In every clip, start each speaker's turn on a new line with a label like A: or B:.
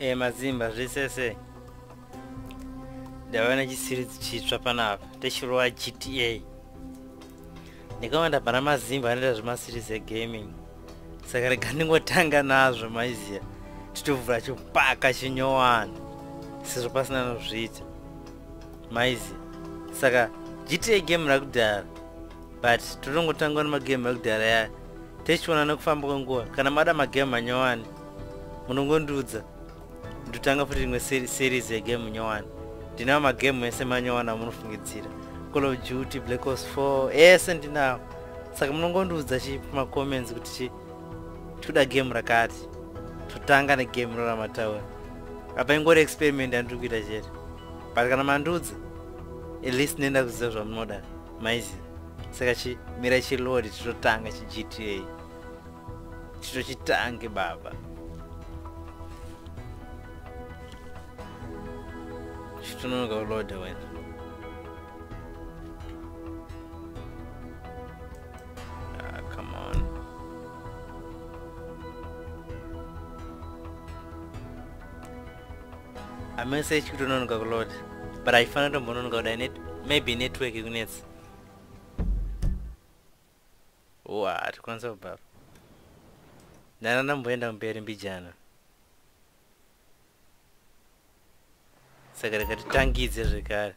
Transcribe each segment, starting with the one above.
A: e mazimba zvisese ndava nechisirizi chitsva panapa techirova gta ndikava ndabva namazimba anoita zvemasirizi egaming saka rega ndingotanga nazvo maiziya titovhura chipaka chinyowani sezvo pasina nozviita maiziya saka gta game rakudhara but totongotangwa nemagame akudhara yaya techiona nekufamba kwenguva kana mada magame manyowani munongondiudza ndotanga futi rimwe seri- series yegame nyowani ndinawo magame ese manyowani amunofungidzira call of duty black ops 4 ese ndinawo saka munongondiudza chi pamacomments kuti chi tikuda game rakati? Totanga negame ro ramataura. Apa ingori experiment yandiri kuita chete? But kana mandiudza at least nenda kuziva zvamunoda maiziva saka chi mira chilodi titotanga chigta titochitange baba chitononoka kuloda wena Ah, come on. Amese chikutononoka kuloda but I found a haifanira tombononoka kudai it maybe network kunetsa wa hatikwanisa kubva ndana ndamboenda mberi mbijana saka reka titangidze zvekare.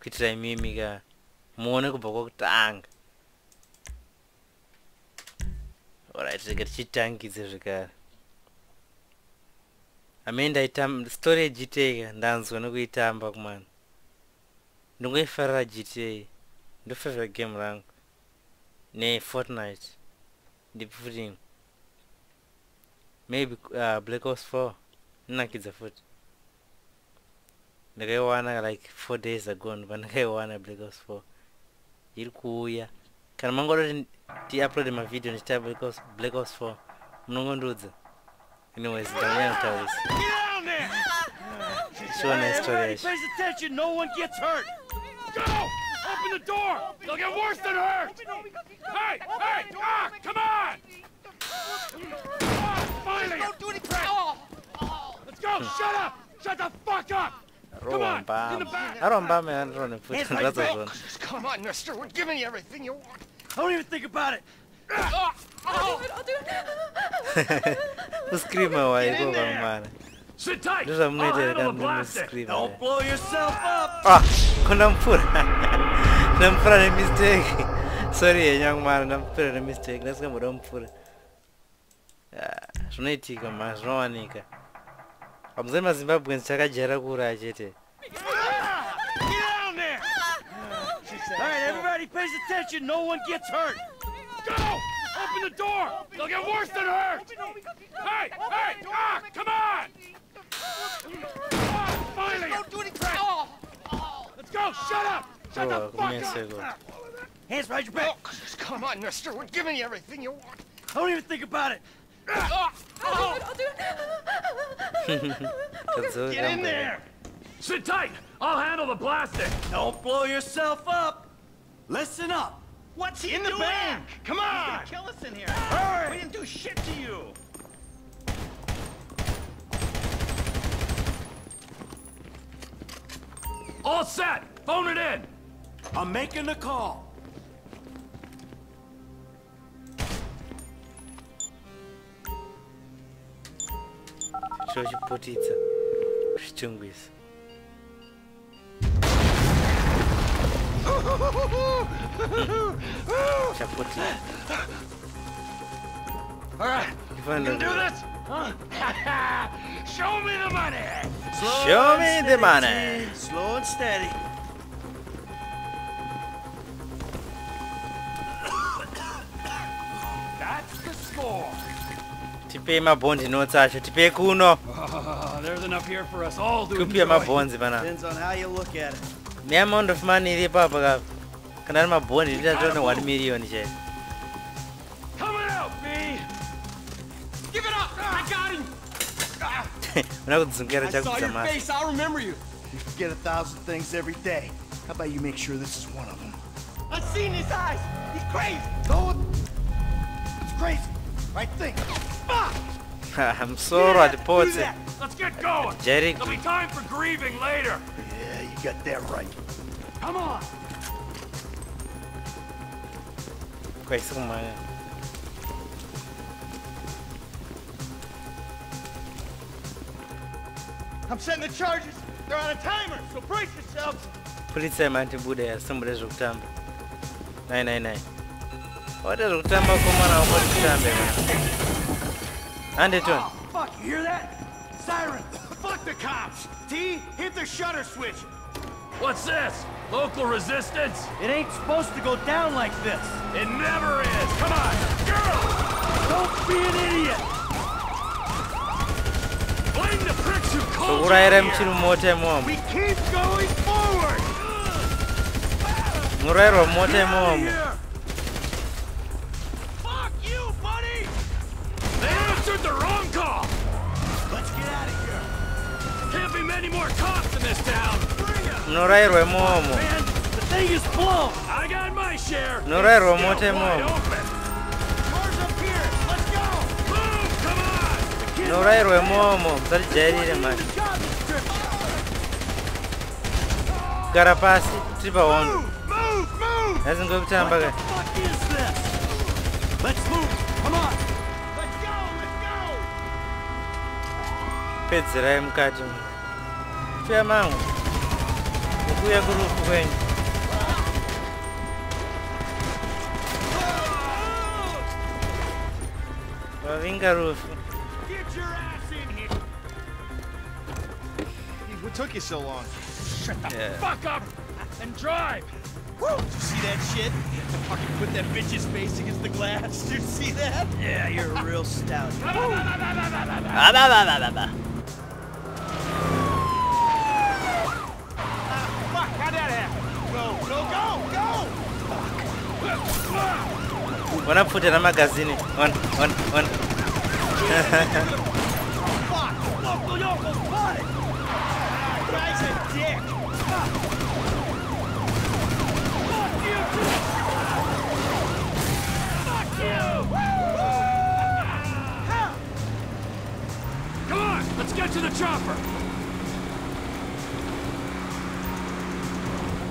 A: Kuitira imimi ka muone kubva kwokutanga orit reka tichitangidze zvekare. Amene ndaitamba story yegta ndanzwa nekuitamba kumana ndingoifarira gta ndofavorite game rangu. Nefortnite ndipi futi maybe uh, black ops 4 ndinakidza futi ndakaiwana like four days ago ndobva ndakaiwana black ops 4 iri kuuya kana mangoda tiuploade mavideo ndichita black ops Black Ops 4 munongondiudza anyways ndanyanotaurisa
B: Get down there!
A: chiona story
B: Everybody
A: yacho
B: pays attention. No one gets hurt. Go! Open the door. They'll get worse than hurt. Hey, hey, ah, come on! Ah, finally! Let's go! Shut up! Shut the fuck up! Come on, in the
A: rombama
B: back.
A: arombama androne futi
B: Hands right
A: ndazva
B: back.
A: zvona
C: Come on, mister. We're giving you everything you want.
B: Don't even think about it.
A: kuscreama waiko vamwana
B: Sit tight.
A: ndozvamunoita
B: I'll handle the
A: kana
B: blasting.
A: muscreama
B: Don't blow yourself up.
A: ah kondamupfura ndamupfura nemistake sorry henyangu mara ndamupfura nemistake ndasingamboda mupfura Ah, zvinoitika ma zvinowanika hamuzani mazimbabweans chakajaira kuuraya chete
B: Get down there! All right, everybody pays attention. No one gets hurt. Go! Open the door. They'll get worse than hurt. Hey, hey, ah, come on! Ah, finally! Let's go! Shut up! Shut
A: Oh,
B: the
A: give me a
B: fuck up! Hands behind your back.
C: Come on, mister. We're giving you everything you want.
B: Don't even think about it. Get in there! Sit tight! I'll handle the blasting! Don't blow yourself up! Listen up!
D: What's he
B: In the
D: doing?
B: back! Come
D: He's
B: on!
D: gonna kill us in here.
B: Hurry!
D: We didn't do shit to you.
B: All set! Phone it in! I'm making the call.
A: Chochiputitsa zvichingwisa chaputitsa
B: All right, you can do
A: ifanira
B: this? Huh? Show me the money!
A: Show me the money.
B: Slow and steady. That's the score.
A: Tipei mabhondi notes acho tipei kuno
B: ah, there's enough here for us all to
A: kupiya
B: enjoy.
A: mabhonzi
D: Depends on how you look at it.
A: neamount of money iri ipapo ka kana ari mabhondi nditatoone 1 million chete
B: Coming out, B! Give it up! I got him!
A: una kudzungera
C: I saw your face. I'll remember you.
E: You forget a thousand things every day. How about you make sure this is one of them?
C: I've seen his eyes. He's crazy.
E: No, it's crazy. Right thing. Fuck!
A: musoro hatipotse
B: Let's get going.
A: Jericho.
B: There'll be time for grieving later.
D: Yeah, you got that right.
B: Come on.
A: kwaisi kumhanya
E: I'm setting the charges. They're on a timer, so brace yourselves.
A: pulitsai mani tibude asimbure zvekutamba 999 wade zvekutamba komana wamoti kutambe handeton oh,
D: Fuck, you hear that? Siren! Fuck the cops! T, hit the shutter switch!
B: What's this? Local resistance?
D: It ain't supposed to go down like this!
B: It never is. Come on. Girl!
D: Don't be an idiot!
B: Blame the pricks who called you
A: zvokurayira
B: here.
A: muchiri mumota imomo
D: We keep going forward!
A: murayirwa mumota imomo musatijairire mani
D: Job description!
A: kugara pasi tiri pahondo
D: Move! Move! Move!
A: hazingokutamba
D: What
A: ka
D: the fuck is this? Let's move! Come on! Let's go! Let's go!
A: pedzerai mukati umu kuya mangu ukuya kurufu kwenyu vavinga rufu
D: Get your ass in here!
E: What took you so long?
A: Shut the yeah.
B: Fuck up and drive!
D: Woo! Did you see that shit? Fucking put that bitch's face against the glass. Did you see that? Yeah, you're a real stout.
E: Fuck
D: you, too! Fuck you! How?
B: Come on, let's get to the chopper!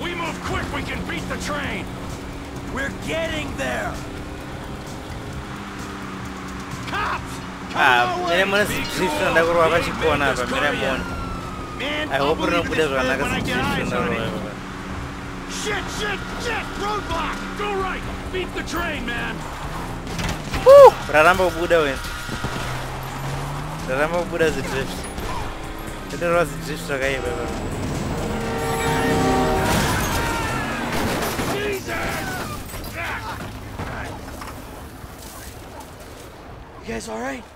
B: We move quick, we can beat the train!
D: We're getting there! This good
A: zvakanaka
D: when I get
A: zidrift
D: eyes
A: nda
D: on it.
A: kurova
D: Shit, shit, shit! Roadblock!
B: Go right! Beat the train, man!
A: raramba kubuda wena raramba kubuda zidrift totoreva zidrift zvakaipa ipapa
D: You guys alright?
B: Fuck!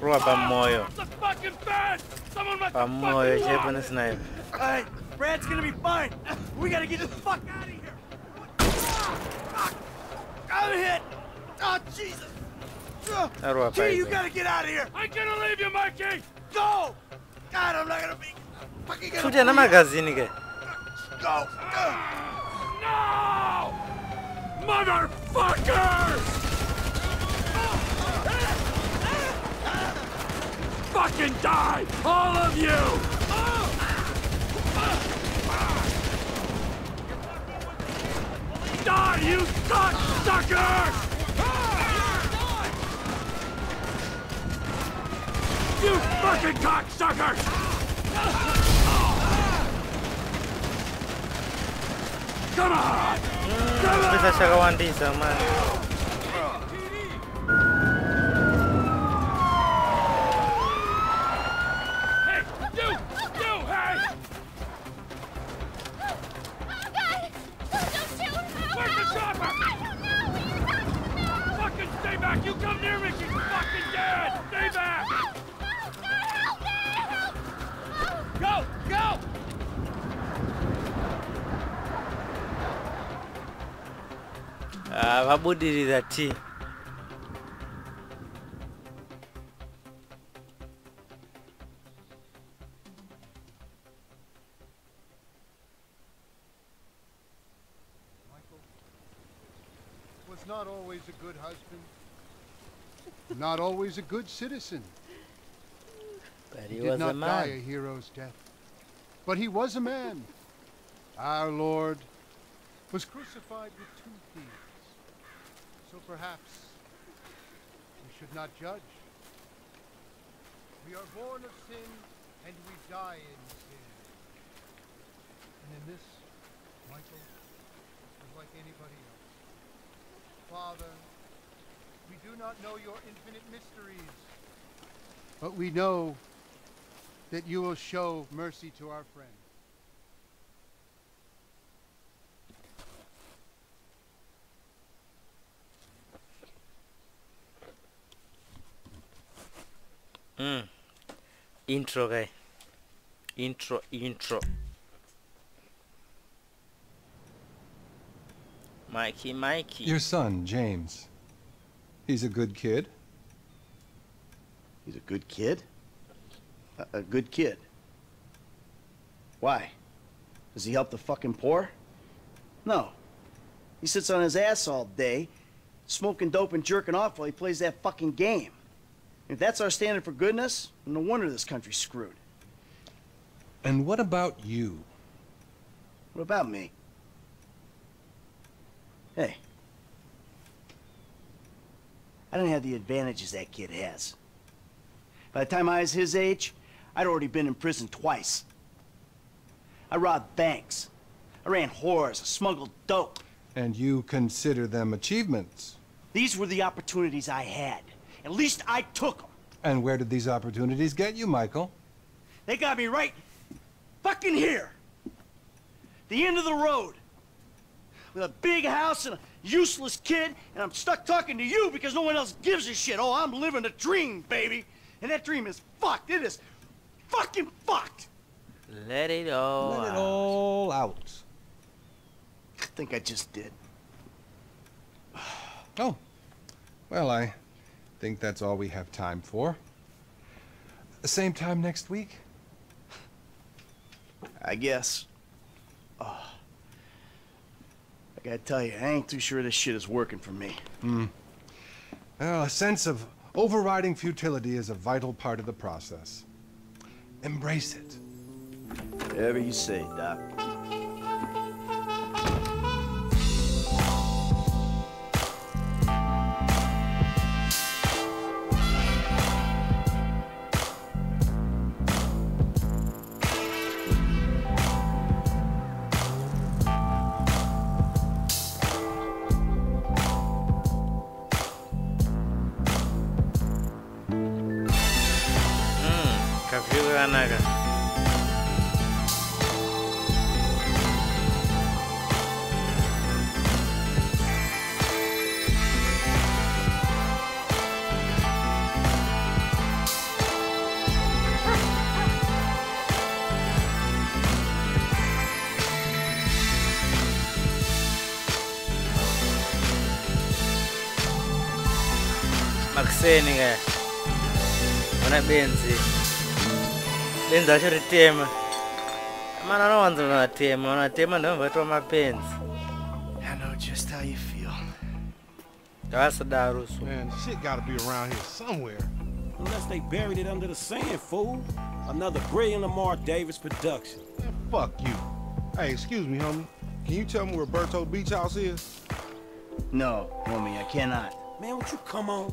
A: Rova pamoyo
B: The fucking bed! Someone must have
A: pamoyo
B: fucking
A: chaipo
B: lost.
A: nesnipe
D: Alright, Brad's gonna be fine. We gotta get the fuck out of here. Ah, fuck. I'm hit. Oh, Jesus. Ugh.
A: arova
D: T, you gotta get out of here.
B: I'm gonna leave you, Mikey!
D: Go. God, I'm not gonna be fucking gonna
A: futa namagazini ke
D: Go.
B: No! Motherfuckers! Fucking die! All of you! Die, you cocksuckers! You fucking cocksuckers! Come on!
A: chipesa chakawandisa havabudirira t
F: was not always a good husband, not always a good citizen.
A: but
F: He
A: he
F: did
A: was a
F: not die a hero's death, but he was a man. Our Lord was crucified with two thieves. So perhaps we should not judge. We are born of sin and we die in sin. And in this, Michael is like anybody else. Father, we do not know your infinite mysteries, but we know that you will show mercy to our friend.
A: Intro kai intro intro mikey mikey
G: Your son, James. He's a good kid.
D: He's a good kid? A, a good kid? Why? Does he help the fucking poor? No. He sits on his ass all day, smoking dope and jerking off while he plays that fucking game. If that's our standard for goodness, no wonder this country's screwed.
G: And what about you?
D: What about me? Hey. I don't have the advantages that kid has. By the time I was his age, I'd already been in prison twice. I robbed banks. I ran whores. I smuggled dope.
G: And you consider them achievements.
D: These were the opportunities I had. At least I took them.
G: And where did these opportunities get you, Michael?
D: They got me right fucking here. The end of the road. With a big house and a useless kid, and I'm stuck talking to you because no one else gives a shit. Oh, I'm living a dream, baby. And that dream is fucked. It is fucking fucked.
A: let it all
G: Let it all out.
D: I think I just did.
G: Oh. Well, I think that's all we have time for. The same time next week?
D: I guess. Oh. I gotta tell you, I ain't too sure this shit is working for me. Hmm.
G: Well, a sense of overriding futility is a vital part of the process. Embrace it.
D: Whatever you say, Doc.
A: Makuseni kaya ona benzi benzi acho ritema mana anowanzona tema onatema ndamubvatwa mapenzi
D: I know just how you feel.
A: ngavasadaro so
C: Man, shit gotta be around here somewhere.
H: Unless they buried it under the sand, fool. Another brilliant Lamar Davis production.
C: Man, fuck you. Hey, excuse me, homie. Can you tell me where Berto Beach House is?
D: No, homie, I cannot.
H: Man, would you come on?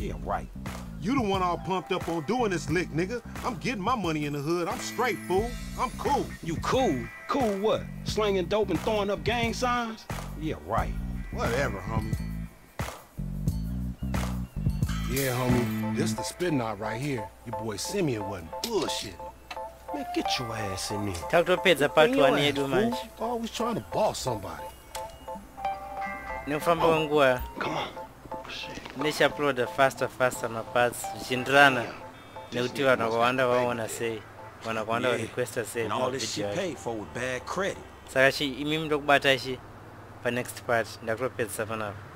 H: Yeah, right.
C: You the one all pumped up on doing this lick, nigga. I'm getting my money in the hood. I'm straight, fool. I'm cool.
H: You cool? Cool what? Slinging dope and throwing up gang signs? Yeah, right.
C: Whatever, homie. Yeah, homie, this the spin knot right here. Your boy Simeon wasn't bullshit.
H: Man, get your ass in here.
A: Talk to
C: a pizza
A: part
C: one
A: here,
C: do
A: much.
C: Always trying to boss somebody.
A: No from oh.
H: Come on.
A: ndichauploada faster faster maparts zvichienderana nekuti vanhu vakawanda vaona sei vanhu vakawanda varequesta sei saka chi imimi ndokubataichi panext part ndakutopedzisa panapa.